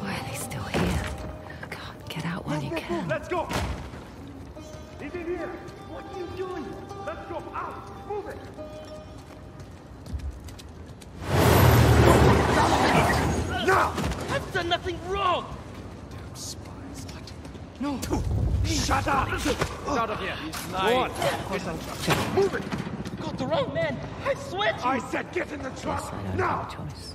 Why are they still here? God, get out while you can. Let's go! He's in here! What are you doing? Let's go! Out! Move it! Now! I've done nothing wrong! Damn spies. No! Shut up! Get out of here! He's lying. Move it! Got the wrong man! I swear to I said get in the truck! I now! have a choice.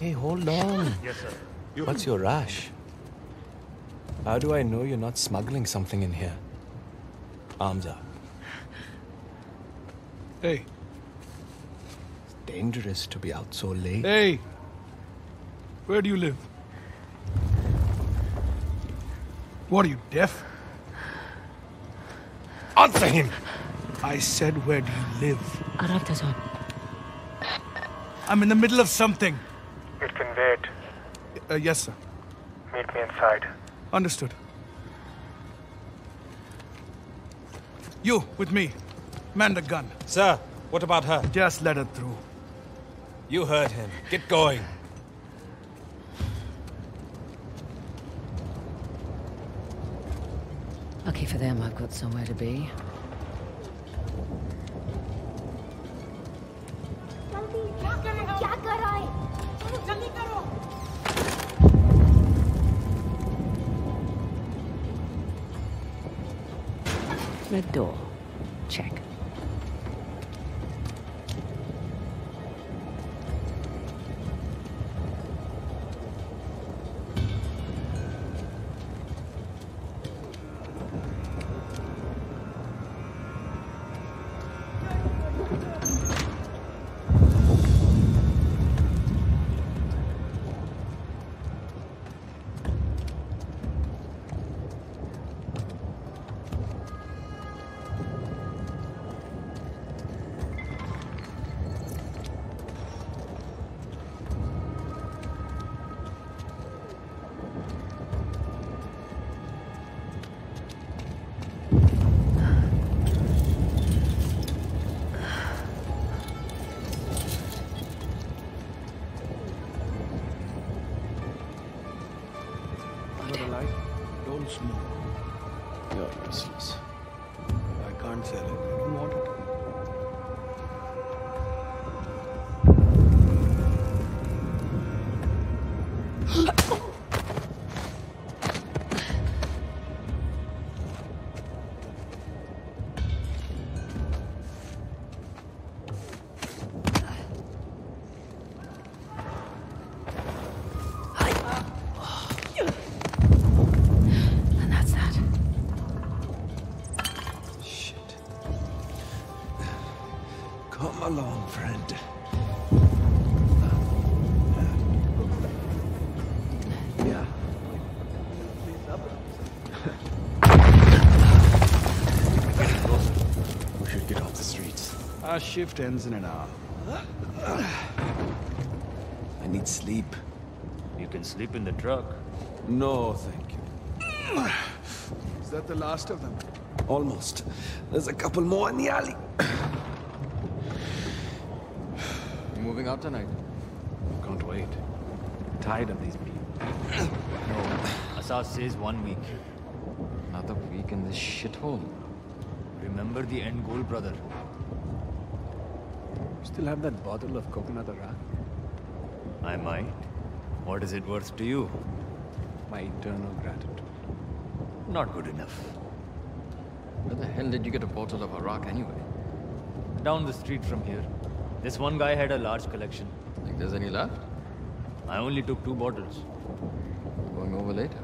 Hey, hold on. Yes, sir. What's your rash? How do I know you're not smuggling something in here? Arms up. Hey, It's Dangerous to be out so late. hey! Where do you live? What are you, deaf? Answer him! I said, where do you live? Aravdazon. I'm in the middle of something. It can wait. Uh, yes, sir. Meet me inside. Understood. You, with me. Man the gun. Sir, what about her? Just let her through. You heard him. Get going. Lucky for them, I've got somewhere to be. क्या कर रहे हो क्या कर रहा है चलो जल्दी करो The door. Check. Don't smoke. You're useless. I can't sell it. Along, friend. Yeah. we should get off the streets. Our shift ends in an hour. I need sleep. You can sleep in the truck. No, thank you. Is that the last of them? Almost. There's a couple more in the alley. You out tonight? Can't wait. Tired of these people. No. Asav says one week. Another week in this shithole. Remember the end goal, brother. Still have that bottle of coconut arak? I might. What is it worth to you? My eternal gratitude. Not good enough. Where the hell did you get a bottle of Arak anyway? Down the street from here. This one guy had a large collection. Think there's any left? I only took two bottles. Going over later.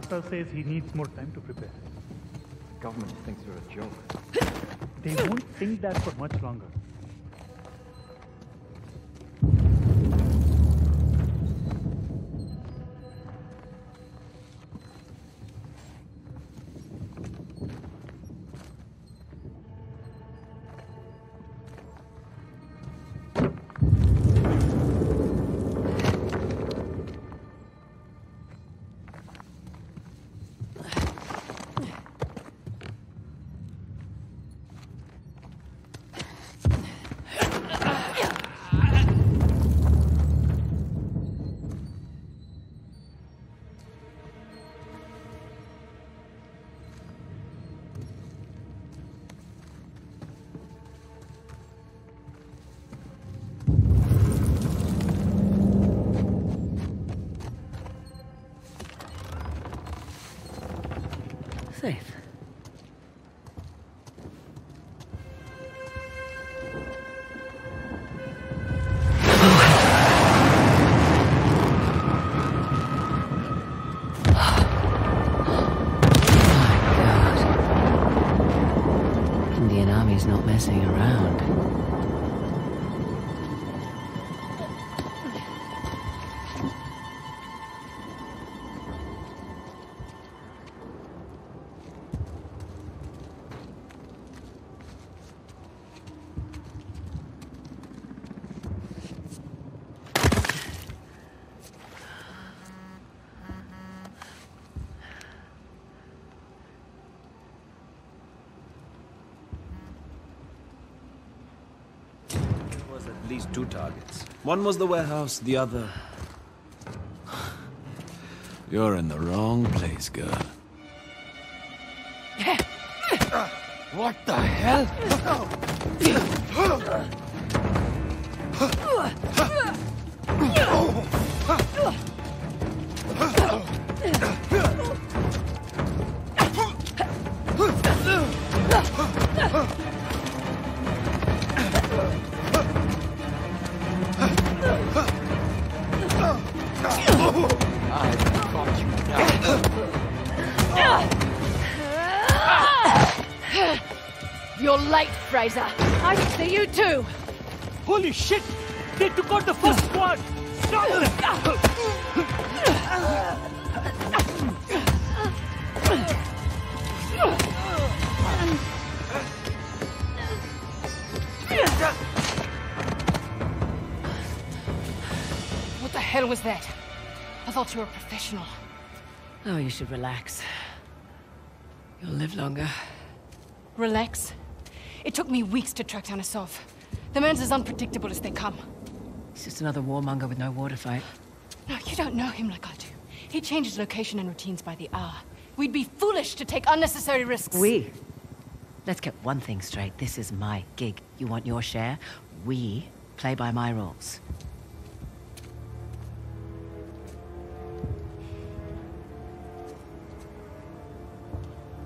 Asav says he needs more time to prepare. The government thinks you're a joke. They won't think that for much longer. Messing around. Two targets. One was the warehouse, the other... You're in the wrong place, girl. What the hell? You're late, Frazer. I can see you too. Holy shit! They took out the first squad! Stop them! What the hell was that? I thought you were a professional. Oh, you should relax. You'll live longer. Relax. It took me weeks to track down Asav. The man's as unpredictable as they come. He's just another warmonger with no war to fight. No, you don't know him like I do. He changes location and routines by the hour. We'd be foolish to take unnecessary risks. We? Let's get one thing straight. This is my gig. You want your share? We play by my rules.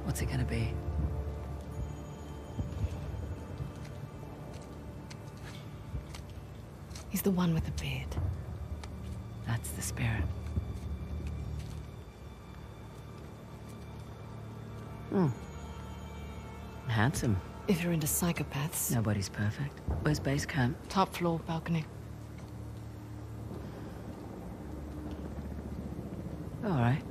What's it gonna be? The one with the beard. That's the spirit. Hmm. Handsome. If you're into psychopaths. Nobody's perfect. Where's base camp? Top floor balcony. All right.